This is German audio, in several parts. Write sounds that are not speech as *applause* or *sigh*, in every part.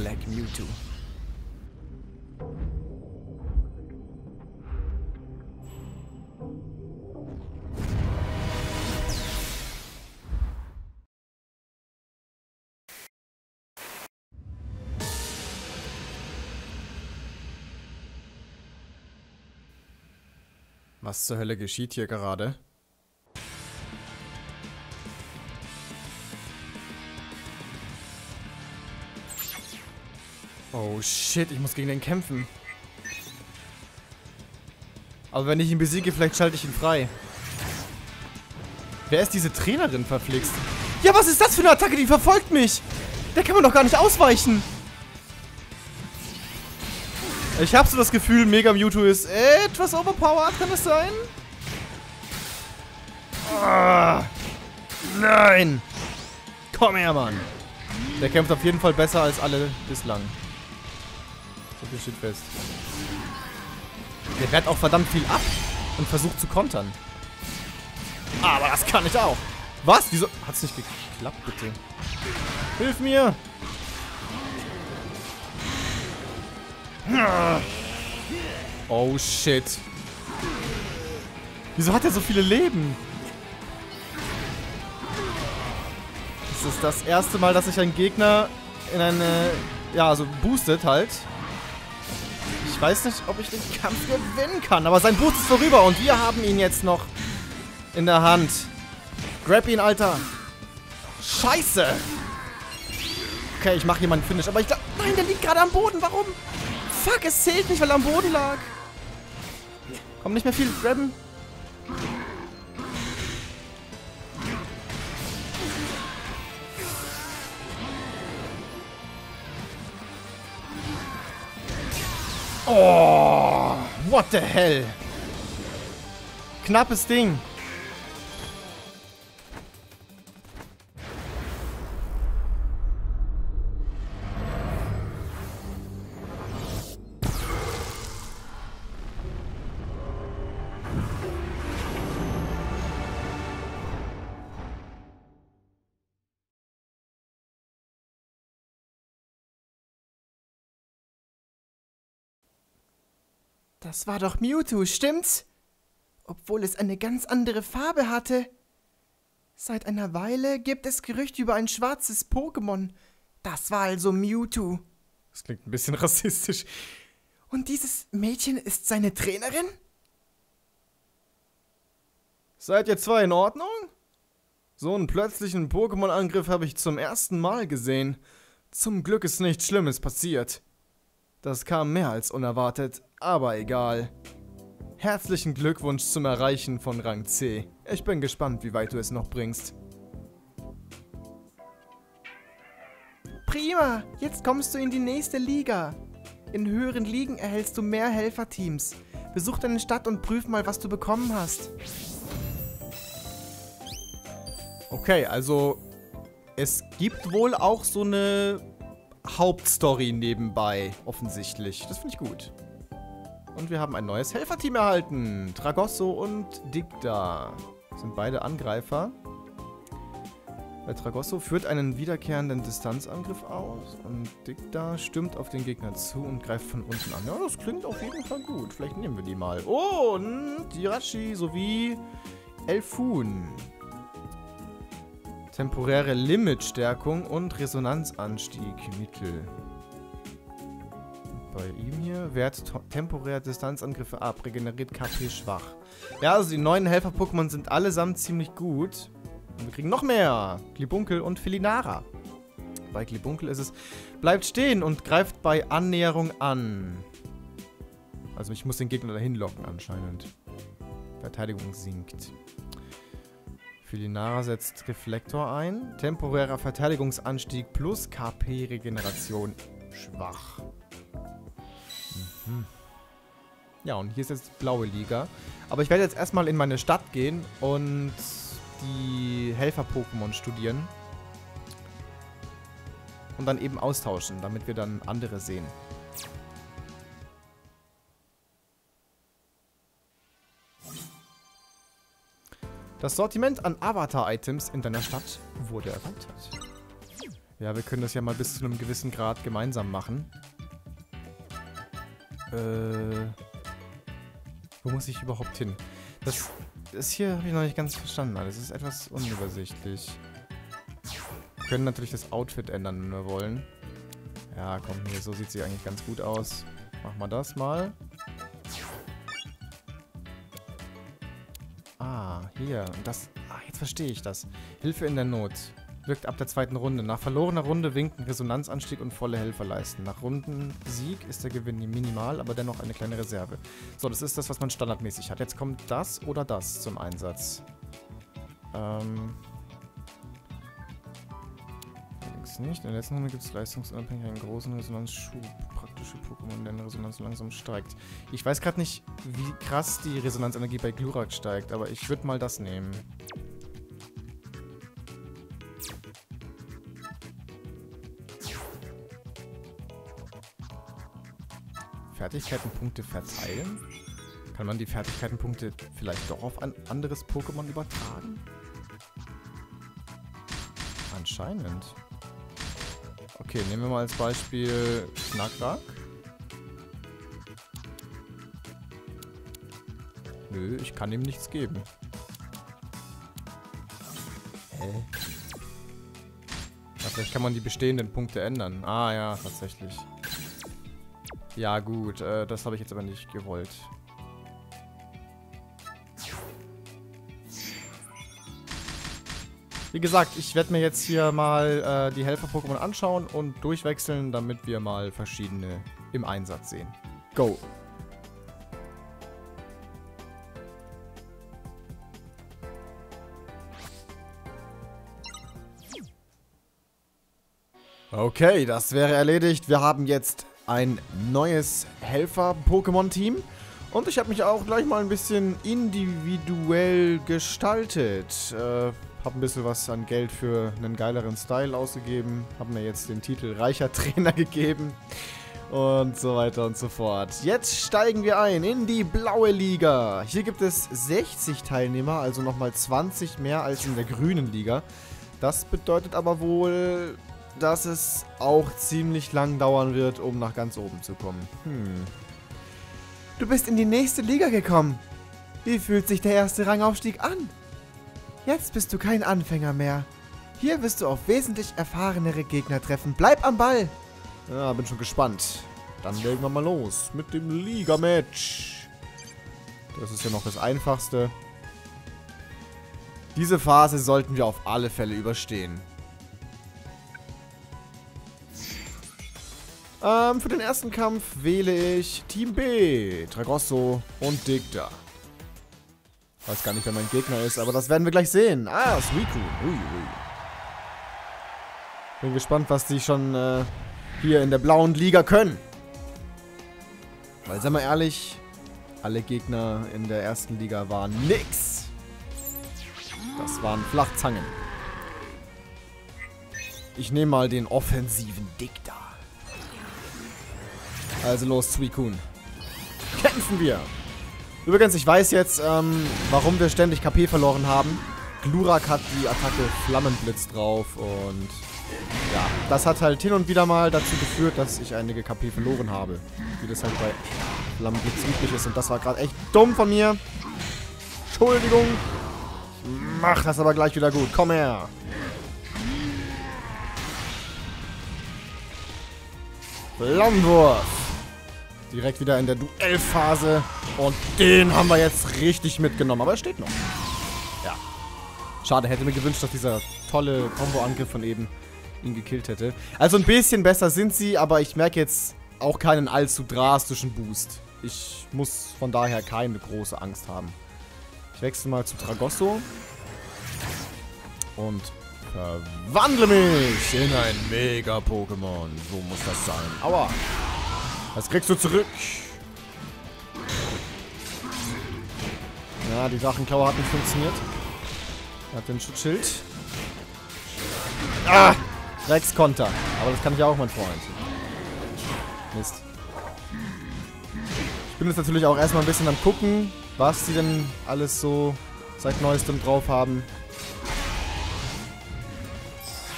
Black Mewtwo. Was zur Hölle geschieht hier gerade? Oh shit, ich muss gegen den kämpfen. Aber wenn ich ihn besiege, vielleicht schalte ich ihn frei. Wer ist diese Trainerin verflixt? Ja, was ist das für eine Attacke? Die verfolgt mich! Der kann man doch gar nicht ausweichen! Ich habe so das Gefühl, Mega Mewtwo ist etwas overpowered, kann es sein? Ah, nein! Komm her, Mann! Der kämpft auf jeden Fall besser als alle bislang. So viel steht fest. Der wehrt auch verdammt viel ab und versucht zu kontern. Aber das kann ich auch. Was? Wieso? Hat's nicht geklappt, bitte? Hilf mir! Oh shit. Wieso hat er so viele Leben? Das ist das erste Mal, dass sich ein Gegner in eine... Ja, also boostet halt. Ich weiß nicht, ob ich den Kampf gewinnen kann, aber sein Boost ist vorüber und wir haben ihn jetzt noch in der Hand. Grab ihn, Alter. Scheiße. Okay, ich mache hier meinen Finish, aber ich glaube... Nein, der liegt gerade am Boden. Warum? Fuck, es zählt nicht, weil er am Boden lag. Komm, nicht mehr viel grabben. Oh, what the hell? Knappes Ding. Das war doch Mewtwo, stimmt's? Obwohl es eine ganz andere Farbe hatte. Seit einer Weile gibt es Gerüchte über ein schwarzes Pokémon. Das war also Mewtwo. Das klingt ein bisschen *laughs* rassistisch. Und dieses Mädchen ist seine Trainerin? Seid ihr zwei in Ordnung? So einen plötzlichen Pokémon-Angriff habe ich zum ersten Mal gesehen. Zum Glück ist nichts Schlimmes passiert. Das kam mehr als unerwartet, aber egal. Herzlichen Glückwunsch zum Erreichen von Rang C. Ich bin gespannt, wie weit du es noch bringst. Prima, jetzt kommst du in die nächste Liga. In höheren Ligen erhältst du mehr Helferteams. Besuch deine Stadt und prüf mal, was du bekommen hast. Okay, also es gibt wohl auch so eine Hauptstory nebenbei, offensichtlich. Das finde ich gut. Und wir haben ein neues Helferteam erhalten. Tragosso und Dicta sind beide Angreifer. Bei Tragosso führt einen wiederkehrenden Distanzangriff aus und Dicta stürmt auf den Gegner zu und greift von unten an. Ja, das klingt auf jeden Fall gut. Vielleicht nehmen wir die mal. Und Jirachi sowie Elfun temporäre Limitstärkung und Resonanzanstieg mittel. Bei ihm hier wehrt temporär Distanzangriffe ab, regeneriert KP schwach. Ja, also die neuen Helfer-Pokémon sind allesamt ziemlich gut. Und wir kriegen noch mehr. Glibunkel und Felinara. Bei Glibunkel ist es, bleibt stehen und greift bei Annäherung an. Also ich muss den Gegner dahin locken anscheinend. Verteidigung sinkt. Filinara setzt Reflektor ein. Temporärer Verteidigungsanstieg plus KP-Regeneration schwach. Mhm. Ja, und hier ist jetzt blaue Liga. Aber ich werde jetzt erstmal in meine Stadt gehen und die Helfer-Pokémon studieren. Und dann eben austauschen, damit wir dann andere sehen. Das Sortiment an Avatar-Items in deiner Stadt wurde erweitert. Ja, wir können das ja mal bis zu einem gewissen Grad gemeinsam machen. Äh, wo muss ich überhaupt hin? Das, das hier habe ich noch nicht ganz verstanden. Das ist etwas unübersichtlich. Wir können natürlich das Outfit ändern, wenn wir wollen. Ja, komm, hier, so sieht sie eigentlich ganz gut aus. Machen wir das mal. Ah, hier. Und das... Ah, jetzt verstehe ich das. Hilfe in der Not. Wirkt ab der zweiten Runde. Nach verlorener Runde winken Resonanzanstieg und volle Helfer leisten. Nach Rundensieg ist der Gewinn minimal, aber dennoch eine kleine Reserve. So, das ist das, was man standardmäßig hat. Jetzt kommt das oder das zum Einsatz. Ähm... Allerdings nicht. In der letzten Runde gibt es leistungsunabhängig einen großen Resonanzschub. Praktische Pokémon, deren Resonanz langsam steigt. Ich weiß gerade nicht, wie krass die Resonanzenergie bei Glurak steigt, aber ich würde mal das nehmen. Fertigkeitenpunkte verteilen? Kann man die Fertigkeitenpunkte vielleicht doch auf ein anderes Pokémon übertragen? Anscheinend. Okay, nehmen wir mal als Beispiel Knackrak. Nö, ich kann ihm nichts geben. Hä? Ja, vielleicht kann man die bestehenden Punkte ändern. Ah ja, tatsächlich. Ja gut, äh, das habe ich jetzt aber nicht gewollt. Wie gesagt, ich werde mir jetzt hier mal äh, die Helfer-Pokémon anschauen und durchwechseln, damit wir mal verschiedene im Einsatz sehen. Go! Okay, das wäre erledigt. Wir haben jetzt ein neues Helfer-Pokémon-Team. Und ich habe mich auch gleich mal ein bisschen individuell gestaltet. Äh, habe ein bisschen was an Geld für einen geileren Style ausgegeben. Habe mir jetzt den Titel Reicher *laughs* Trainer gegeben. Und so weiter und so fort. Jetzt steigen wir ein in die blaue Liga. Hier gibt es 60 Teilnehmer, also nochmal 20 mehr als in der grünen Liga. Das bedeutet aber wohl, dass es auch ziemlich lang dauern wird, um nach ganz oben zu kommen. Hm. Du bist in die nächste Liga gekommen. Wie fühlt sich der erste Rangaufstieg an? Jetzt bist du kein Anfänger mehr. Hier wirst du auf wesentlich erfahrenere Gegner treffen. Bleib am Ball! Ja, bin schon gespannt. Dann legen wir mal los mit dem Liga-Match. Das ist ja noch das Einfachste. Diese Phase sollten wir auf alle Fälle überstehen. Ähm, für den ersten Kampf wähle ich Team B, Tragosso und Dicta. Weiß gar nicht, wer mein Gegner ist, aber das werden wir gleich sehen. Ah, Suiku. Ui, ui. Bin gespannt, was die schon äh, hier in der blauen Liga können. Weil, sei mal ehrlich, alle Gegner in der ersten Liga waren nix. Das waren Flachzangen. Ich nehme mal den offensiven Dicta. Also los, Suicune. Kämpfen wir! Übrigens, ich weiß jetzt, ähm, warum wir ständig KP verloren haben. Glurak hat die Attacke Flammenblitz drauf und ja, das hat halt hin und wieder mal dazu geführt, dass ich einige KP verloren habe. Wie das halt bei Flammenblitz üblich ist und das war gerade echt dumm von mir. Entschuldigung. Ich mach das aber gleich wieder gut. Komm her. Flammenwurf. Direkt wieder in der Duellphase. Und den haben wir jetzt richtig mitgenommen. Aber er steht noch. Ja. Schade, hätte mir gewünscht, dass dieser tolle Combo-Angriff von eben ihn gekillt hätte. Also ein bisschen besser sind sie, aber ich merke jetzt auch keinen allzu drastischen Boost. Ich muss von daher keine große Angst haben. Ich wechsle mal zu Tragosso. Und verwandle mich in ein Mega-Pokémon. So muss das sein. Aua. Was kriegst du zurück? Ja, die Drachenklaue hat nicht funktioniert. Hat den Schutzschild. Ah! Rex-Konter. Aber das kann ich auch, mein Freund. Mist. Ich bin jetzt natürlich auch erstmal ein bisschen am gucken, was sie denn alles so seit neuestem drauf haben.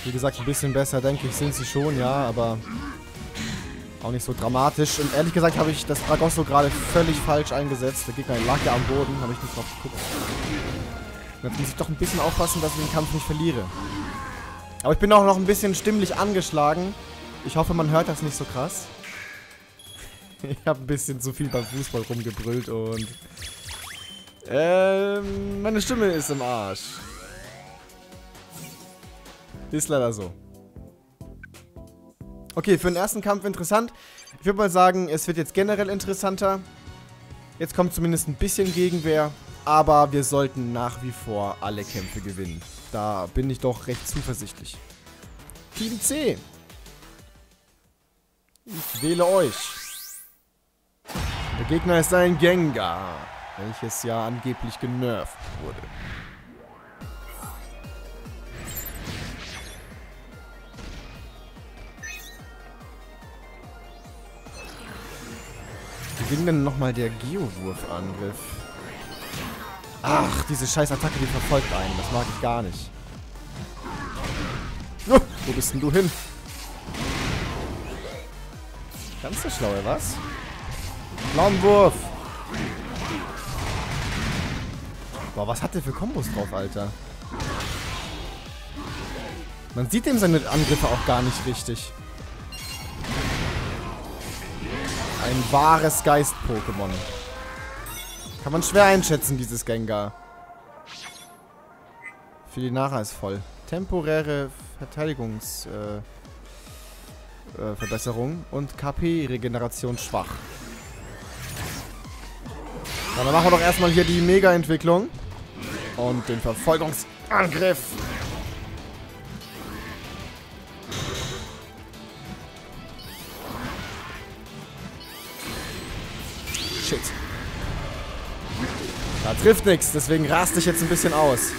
Wie gesagt, ein bisschen besser, denke ich, sind sie schon, ja, aber auch nicht so dramatisch. Und ehrlich gesagt habe ich das Bragosso gerade völlig falsch eingesetzt. Der Gegner lag ja am Boden, habe ich nicht drauf geguckt. Und jetzt muss ich doch ein bisschen aufpassen, dass ich den Kampf nicht verliere. Aber ich bin auch noch ein bisschen stimmlich angeschlagen. Ich hoffe, man hört das nicht so krass. *laughs* Ich habe ein bisschen zu viel beim Fußball rumgebrüllt und... Ähm, meine Stimme ist im Arsch. Ist leider so. Okay, für den ersten Kampf interessant. Ich würde mal sagen, es wird jetzt generell interessanter. Jetzt kommt zumindest ein bisschen Gegenwehr. Aber wir sollten nach wie vor alle Kämpfe gewinnen. Da bin ich doch recht zuversichtlich. Team C. Ich wähle euch. Der Gegner ist ein Gengar, welches ja angeblich genervt wurde. Ging denn nochmal der Geowurf-Angriff? Ach, diese scheiß Attacke, die verfolgt einen. Das mag ich gar nicht. Oh, wo bist denn du hin? Ganz so schlau, was? Flammenwurf! Boah, was hat der für Kombos drauf, Alter? Man sieht dem seine Angriffe auch gar nicht richtig. Ein wahres Geist-Pokémon. Kann man schwer einschätzen, dieses Gengar. Filinara ist voll. Temporäre Verteidigungsverbesserung äh, äh, und KP-Regeneration schwach. Dann machen wir doch erstmal hier die Mega-Entwicklung. Und den Verfolgungsangriff. Shit. Da trifft nichts, deswegen raste ich jetzt ein bisschen aus.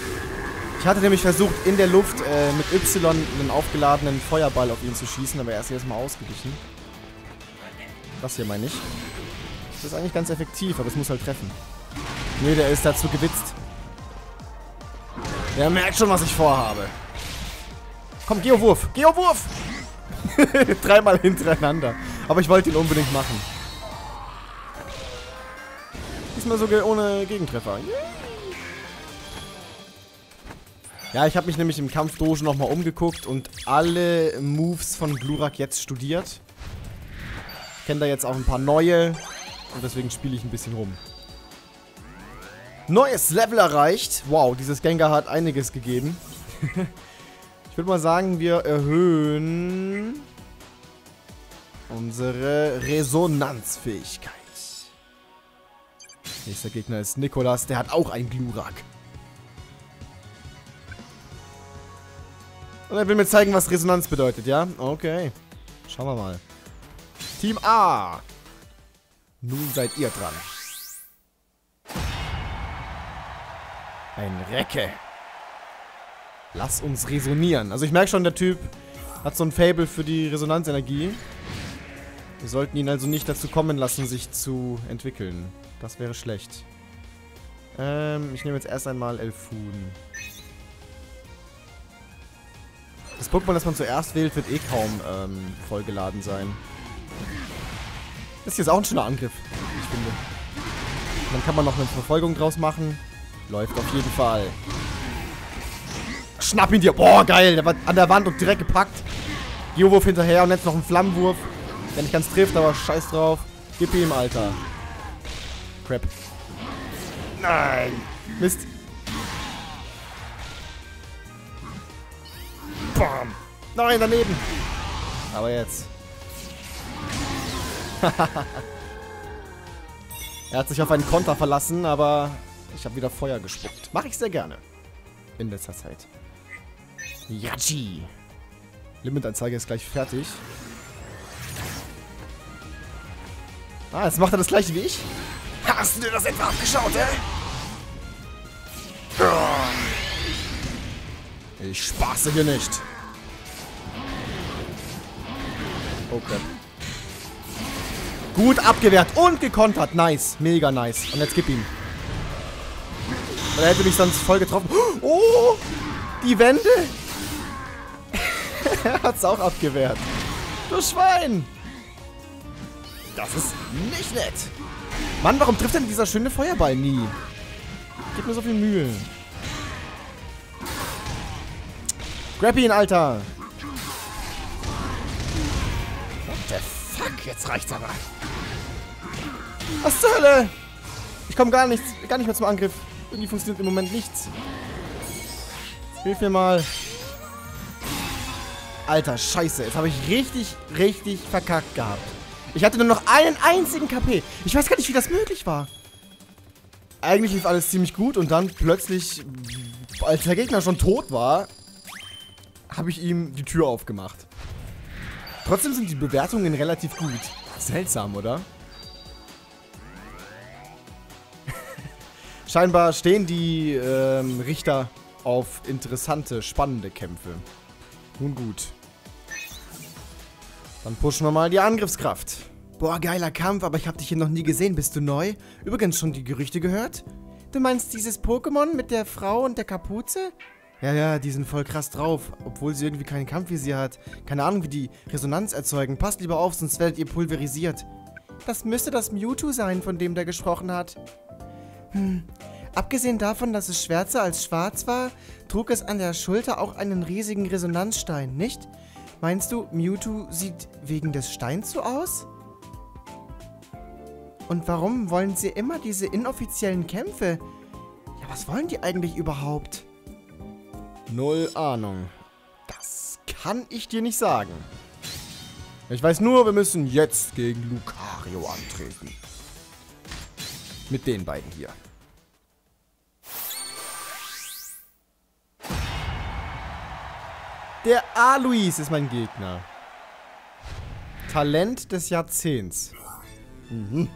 Ich hatte nämlich versucht, in der Luft äh, mit Y einen aufgeladenen Feuerball auf ihn zu schießen, aber er ist jetzt mal ausgewichen. Das hier meine ich. Das ist eigentlich ganz effektiv, aber es muss halt treffen. Nee, der ist dazu gewitzt. Der merkt schon, was ich vorhabe. Komm, Geowurf! Geowurf! *laughs* Dreimal hintereinander. Aber ich wollte ihn unbedingt machen. Diesmal sogar ohne Gegentreffer. Ja, ich habe mich nämlich im Kampfdojo nochmal umgeguckt und alle Moves von Glurak jetzt studiert. Ich kenne da jetzt auch ein paar neue und deswegen spiele ich ein bisschen rum. Neues Level erreicht. Wow, dieses Gengar hat einiges gegeben. *laughs* ich würde mal sagen, wir erhöhen unsere Resonanzfähigkeit. Nächster Gegner ist Nikolas, der hat auch ein Glurak. Und er will mir zeigen, was Resonanz bedeutet, ja? Okay. Schauen wir mal. Team A. Nun seid ihr dran. Ein Recke. Lass uns resonieren. Also ich merke schon, der Typ hat so ein Fable für die Resonanzenergie. Wir sollten ihn also nicht dazu kommen lassen, sich zu entwickeln. Das wäre schlecht. Ähm, ich nehme jetzt erst einmal Elfun. Das Pokémon, das man zuerst wählt, wird eh kaum ähm, vollgeladen sein. Das hier ist auch ein schöner Angriff, ich finde. dann kann man noch eine Verfolgung draus machen. Läuft auf jeden Fall. Schnapp ihn dir. Boah, geil. Der war an der Wand und direkt gepackt. Geowurf hinterher und jetzt noch ein Flammenwurf. Der nicht ganz trifft, aber scheiß drauf. Gib ihm, Alter. Crap. Nein. Mist. Bam. Nein, daneben. Aber jetzt. *laughs* er hat sich auf einen Konter verlassen, aber ich habe wieder Feuer gespuckt. Mache ich sehr gerne. In letzter Zeit. Yachi. Limitanzeige ist gleich fertig. Ah, jetzt macht er das gleiche wie ich. Hast du dir das etwa abgeschaut, hä? Ich spaße hier nicht. Okay. Gut abgewehrt und gekontert. Nice. Mega nice. Und jetzt gib ihm. Er hätte mich sonst voll getroffen. Oh! Die Wände! *laughs* er hat's auch abgewehrt. Du Schwein! Das ist nicht nett. Mann, warum trifft denn dieser schöne Feuerball nie? Gib mir so viel Mühe. Grab ihn, Alter! What the fuck? Jetzt reicht's aber. Was zur Hölle? Ich komme gar, nichts, gar nicht mehr zum Angriff. Irgendwie funktioniert im Moment nichts. Hilf mir mal. Alter, scheiße. Jetzt habe ich richtig, richtig verkackt gehabt. Ich hatte nur noch einen einzigen KP. Ich weiß gar nicht, wie das möglich war. Eigentlich lief alles ziemlich gut und dann plötzlich, als der Gegner schon tot war, habe ich ihm die Tür aufgemacht. Trotzdem sind die Bewertungen relativ gut. Seltsam, oder? *laughs* Scheinbar stehen die ähm, Richter auf interessante, spannende Kämpfe. Nun gut. Dann pushen wir mal die Angriffskraft. Boah, geiler Kampf, aber ich habe dich hier noch nie gesehen. Bist du neu? Übrigens schon die Gerüchte gehört? Du meinst dieses Pokémon mit der Frau und der Kapuze? Ja, ja, die sind voll krass drauf, obwohl sie irgendwie keinen Kampfvisier hat. Keine Ahnung, wie die Resonanz erzeugen. Passt lieber auf, sonst werdet ihr pulverisiert. Das müsste das Mewtwo sein, von dem der gesprochen hat. Hm. Abgesehen davon, dass es schwärzer als schwarz war, trug es an der Schulter auch einen riesigen Resonanzstein, nicht? Meinst du, Mewtwo sieht wegen des Steins so aus? Und warum wollen sie immer diese inoffiziellen Kämpfe? Ja, was wollen die eigentlich überhaupt? Null Ahnung. Das kann ich dir nicht sagen. Ich weiß nur, wir müssen jetzt gegen Lucario antreten. Mit den beiden hier. Der Alois ist mein Gegner. Talent des Jahrzehnts. Mhm.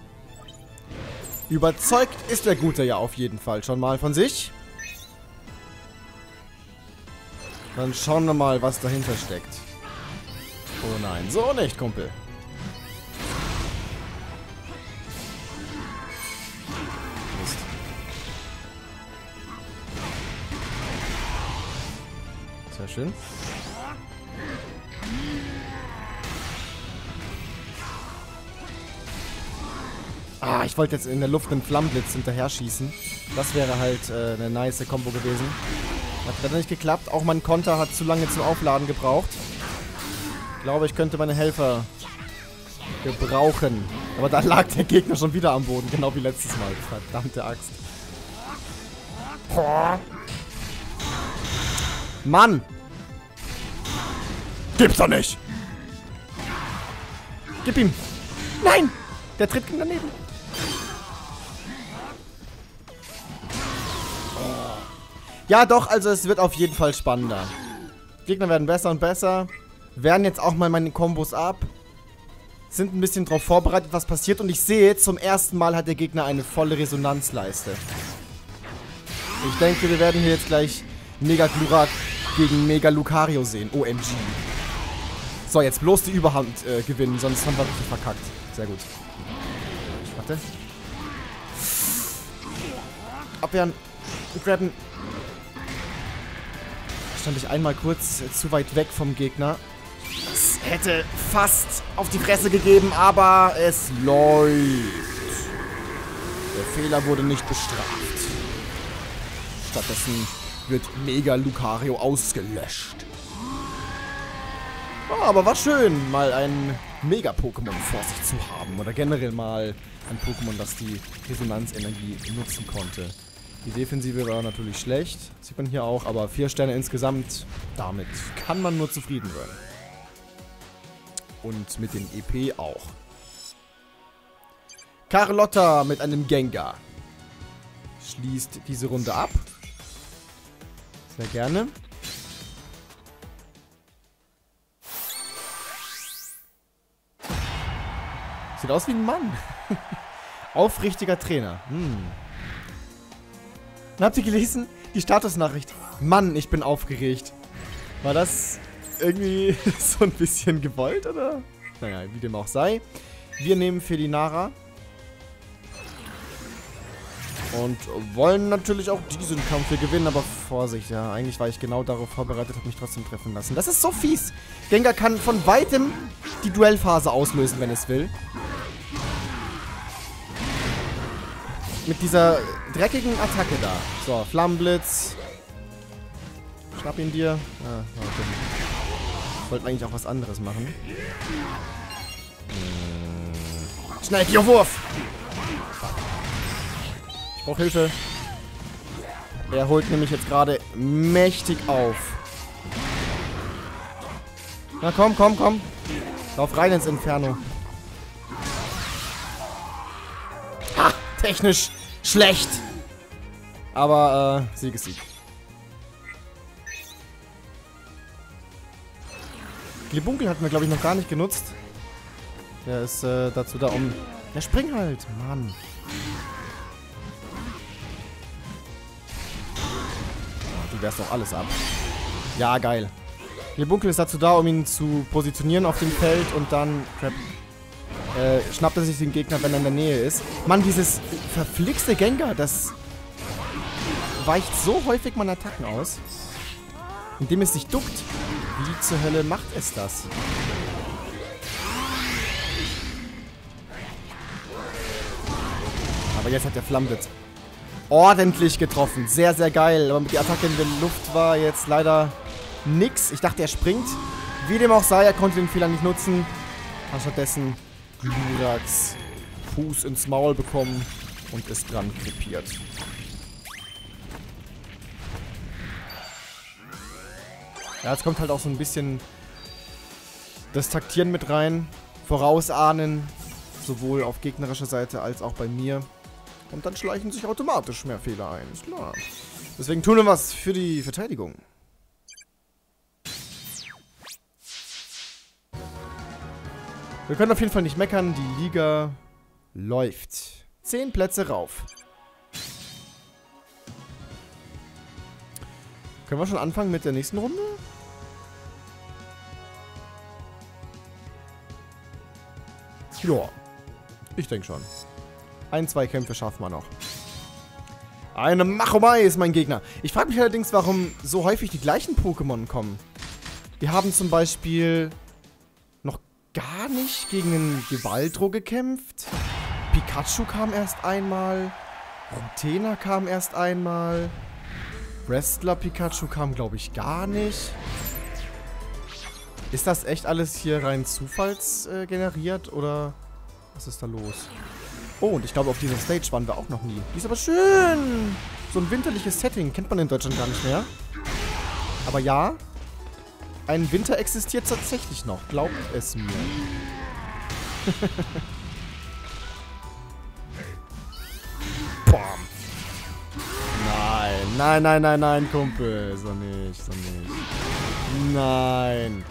Überzeugt ist der Gute ja auf jeden Fall schon mal von sich. Dann schauen wir mal, was dahinter steckt. Oh nein, so nicht, Kumpel. Mist. Sehr schön. Ah, ich wollte jetzt in der Luft einen Flammenblitz hinterher schießen. Das wäre halt äh, eine nice Combo gewesen. Hat leider nicht geklappt. Auch mein Konter hat zu lange zum Aufladen gebraucht. Ich glaube, ich könnte meine Helfer gebrauchen. Aber da lag der Gegner schon wieder am Boden, genau wie letztes Mal. Verdammte Axt. Mann! Gibt's doch nicht! Gib ihm! Nein! Der tritt daneben. Ja, doch, also es wird auf jeden Fall spannender. Gegner werden besser und besser. Werden jetzt auch mal meine Kombos ab. Sind ein bisschen darauf vorbereitet, was passiert. Und ich sehe, zum ersten Mal hat der Gegner eine volle Resonanzleiste. Ich denke, wir werden hier jetzt gleich Mega Glurak gegen Mega Lucario sehen. OMG. So, jetzt bloß die Überhand äh, gewinnen, sonst haben wir richtig verkackt. Sehr gut. Warte. Abwehren. Grabben stand ich einmal kurz äh, zu weit weg vom Gegner. Es hätte fast auf die Fresse gegeben, aber es läuft. Der Fehler wurde nicht bestraft. Stattdessen wird Mega Lucario ausgelöscht. Oh, aber war schön, mal ein Mega-Pokémon vor sich zu haben. Oder generell mal ein Pokémon, das die Resonanzenergie nutzen konnte. Die Defensive war natürlich schlecht, sieht man hier auch, aber vier Sterne insgesamt, damit kann man nur zufrieden sein. Und mit dem EP auch. Carlotta mit einem Gengar. Schließt diese Runde ab. Sehr gerne. Sieht aus wie ein Mann. *laughs* Aufrichtiger Trainer. Hm. Und habt ihr gelesen? Die Statusnachricht. Mann, ich bin aufgeregt. War das irgendwie *laughs* so ein bisschen gewollt, oder? Naja, wie dem auch sei. Wir nehmen für die Nara. Und wollen natürlich auch diesen Kampf hier gewinnen, aber Vorsicht, ja. Eigentlich war ich genau darauf vorbereitet, habe mich trotzdem treffen lassen. Das ist so fies. Gengar kann von weitem die Duellphase auslösen, wenn es will. Mit dieser dreckigen Attacke da. So, Flammenblitz. Schnapp ihn dir. Ah, okay. Wollten eigentlich auch was anderes machen. Hm. Schnell, Wurf! Ich brauche Hilfe. Er holt nämlich jetzt gerade mächtig auf. Na komm, komm, komm. Lauf rein ins Inferno. Ha! Technisch schlecht. Aber, äh, Sieg ist Sieg. Glibunkel hatten wir, glaube ich, noch gar nicht genutzt. Der ist äh, dazu da, um... Ja, spring halt, Mann. Oh, du wärst doch alles ab. Ja, geil. Glibunkel ist dazu da, um ihn zu positionieren auf dem Feld und dann... Crap. Äh, schnappt er sich den Gegner, wenn er in der Nähe ist. Mann, dieses verflixte Gengar, das weicht so häufig meine Attacken aus. Indem es sich duckt. Wie zur Hölle macht es das? Aber jetzt hat der Flammblitz ordentlich getroffen. Sehr, sehr geil. Aber mit der Attacke in der Luft war jetzt leider nix. Ich dachte, er springt. Wie dem auch sei, er konnte den Fehler nicht nutzen. Hat stattdessen Glurax Fuß ins Maul bekommen und ist dran krepiert. Ja, jetzt kommt halt auch so ein bisschen das Taktieren mit rein. Vorausahnen, sowohl auf gegnerischer Seite als auch bei mir. Und dann schleichen sich automatisch mehr Fehler ein, ist klar. Deswegen tun wir was für die Verteidigung. Wir können auf jeden Fall nicht meckern, die Liga läuft. Zehn Plätze rauf. Können wir schon anfangen mit der nächsten Runde? Ja, ich denke schon. Ein, zwei Kämpfe schaffen wir noch. Eine Machomai ist mein Gegner. Ich frage mich allerdings, warum so häufig die gleichen Pokémon kommen. Wir haben zum Beispiel gar nicht gegen einen Gewaldro gekämpft. Pikachu kam erst einmal. Rotena kam erst einmal. Wrestler Pikachu kam, glaube ich, gar nicht. Ist das echt alles hier rein zufallsgeneriert äh, oder was ist da los? Oh, und ich glaube, auf dieser Stage waren wir auch noch nie. Die ist aber schön. So ein winterliches Setting. Kennt man in Deutschland gar nicht mehr. Aber ja, ein Winter existiert tatsächlich noch. Glaubt es mir. *laughs* Bam. Nein, nein, nein, nein, nein, Kumpel. So nicht, so nicht. Nein.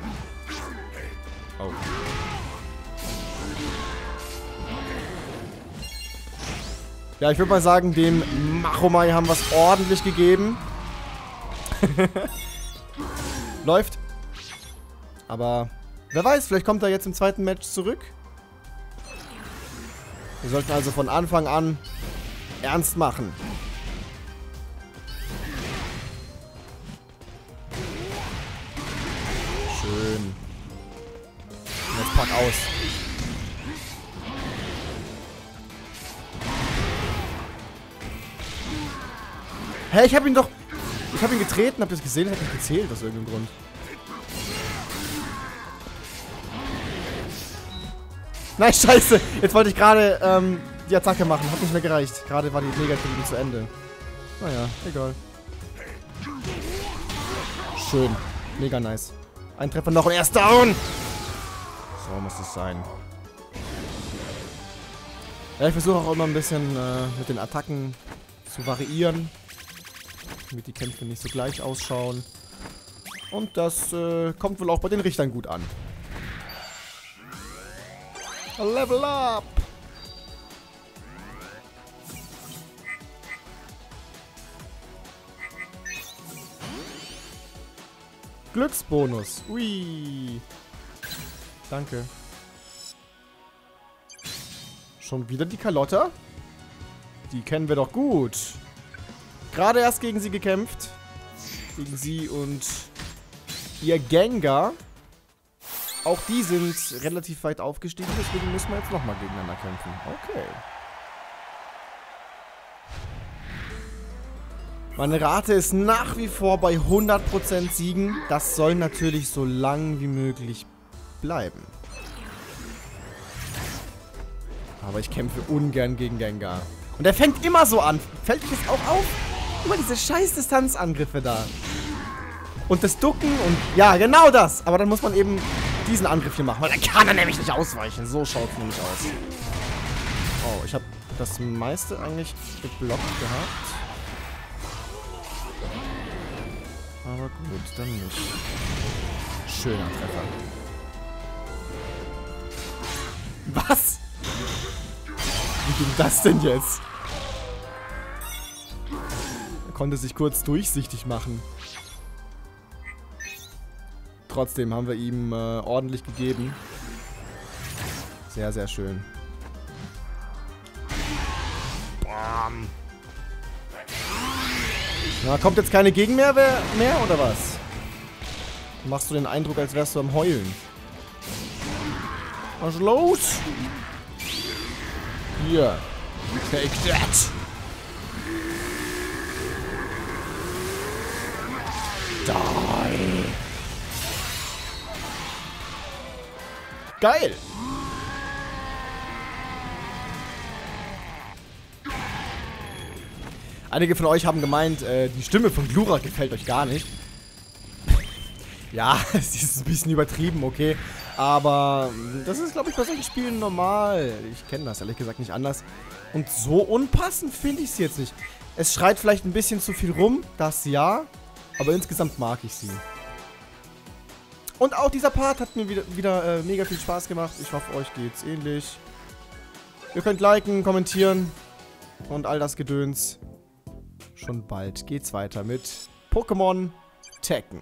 Oh. Ja, ich würde mal sagen, dem Machomai haben wir es ordentlich gegeben. *laughs* Läuft. Aber wer weiß, vielleicht kommt er jetzt im zweiten Match zurück. Wir sollten also von Anfang an ernst machen. Schön. Jetzt pack aus. Hä, ich hab ihn doch... Ich hab ihn getreten, hab das gesehen, hat nicht gezählt aus irgendeinem Grund. *laughs* Nein, scheiße. Jetzt wollte ich gerade ähm, die Attacke machen. Hat nicht mehr gereicht. Gerade war die Negative zu Ende. Naja, egal. Schön. Mega nice. Ein Treffer noch und er ist down. So muss es sein. Ja, ich versuche auch immer ein bisschen äh, mit den Attacken zu variieren damit die Kämpfe nicht so gleich ausschauen. Und das äh, kommt wohl auch bei den Richtern gut an. Level up! Glücksbonus. Ui. Danke. Schon wieder die Kalotta? Die kennen wir doch gut. Gerade erst gegen sie gekämpft. Gegen sie und ihr Gengar. Auch die sind relativ weit aufgestiegen, deswegen müssen wir jetzt nochmal gegeneinander kämpfen. Okay. Meine Rate ist nach wie vor bei 100% Siegen. Das soll natürlich so lang wie möglich bleiben. Aber ich kämpfe ungern gegen Gengar. Und er fängt immer so an. Fällt euch das auch auf? Immer diese scheiß Distanzangriffe da. Und das Ducken und... Ja, genau das. Aber dann muss man eben diesen Angriff hier machen. Weil dann kann er nämlich nicht ausweichen. So schaut es nämlich aus. Oh, ich habe das meiste eigentlich geblockt gehabt. Aber gut, dann nicht. Schöner Treffer. Was? Wie ging das denn jetzt? Er konnte sich kurz durchsichtig machen. Trotzdem haben wir ihm äh, ordentlich gegeben. Sehr, sehr schön. Bam. Na, kommt jetzt keine Gegen mehr, mehr oder was? Machst du den Eindruck, als wärst du am Heulen. Was ist los? Hier. Take that. Geil. Einige von euch haben gemeint, äh, die Stimme von Glura gefällt euch gar nicht. *laughs* ja, *laughs* es ist ein bisschen übertrieben, okay. Aber das ist, glaube ich, bei solchen Spielen normal. Ich kenne das ehrlich gesagt nicht anders. Und so unpassend finde ich es jetzt nicht. Es schreit vielleicht ein bisschen zu viel rum, das ja. Aber insgesamt mag ich sie. Und auch dieser Part hat mir wieder, wieder äh, mega viel Spaß gemacht. Ich hoffe, euch geht's ähnlich. Ihr könnt liken, kommentieren und all das Gedöns. Schon bald geht's weiter mit Pokémon Tekken.